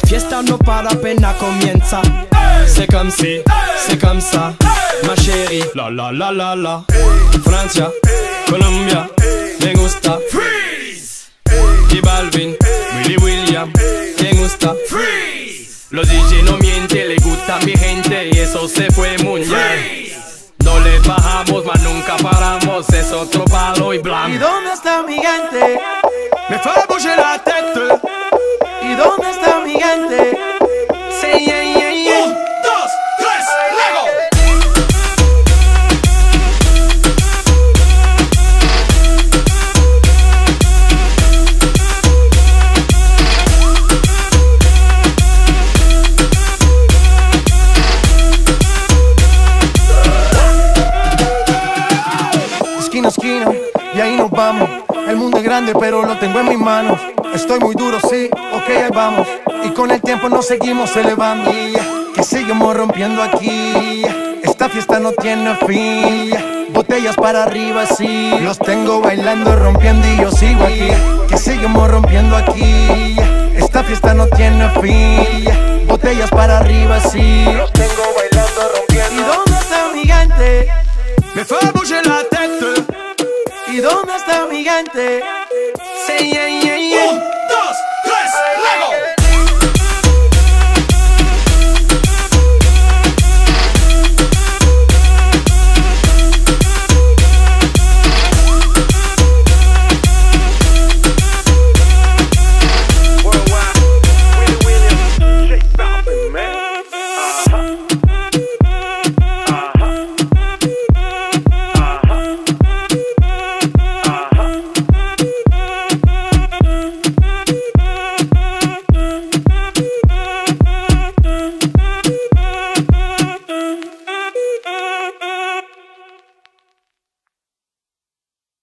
La fiesta no para apenas comienza. C'est comme si, c'est comme ça, ma chérie. La la la la la. Francia, Colombia, me gusta. Freeze. Y Balvin, Willy William, me gusta. Freeze. Los DJ no mienten, le gusta a mi gente y eso se fue muy bien. No le bajamos, mas nunca paramos, es otro palo y ¿Y blanco. dónde está mi gente? Me fait bouger la tête. ¿Y dónde está mi gente? Sí, yeah, yeah, yeah. Un, dos, tres, luego. Esquina esquina, y ahí nos vamos. El mundo es grande, pero lo tengo en mis manos. Estoy muy duro, sí, ok, ahí vamos. Y con el tiempo nos seguimos elevando. Que seguimos rompiendo aquí. Esta fiesta no tiene fin. Botellas para arriba, sí. Los tengo bailando, rompiendo y yo sigo aquí. Que seguimos rompiendo aquí. Esta fiesta no tiene fin. Botellas para arriba, sí. Los tengo bailando, rompiendo. ¿Y dónde está mi gente? Me fait bouger la tête. ¿Y dónde está mi gente? Sí, yeah, yeah, yeah. Un,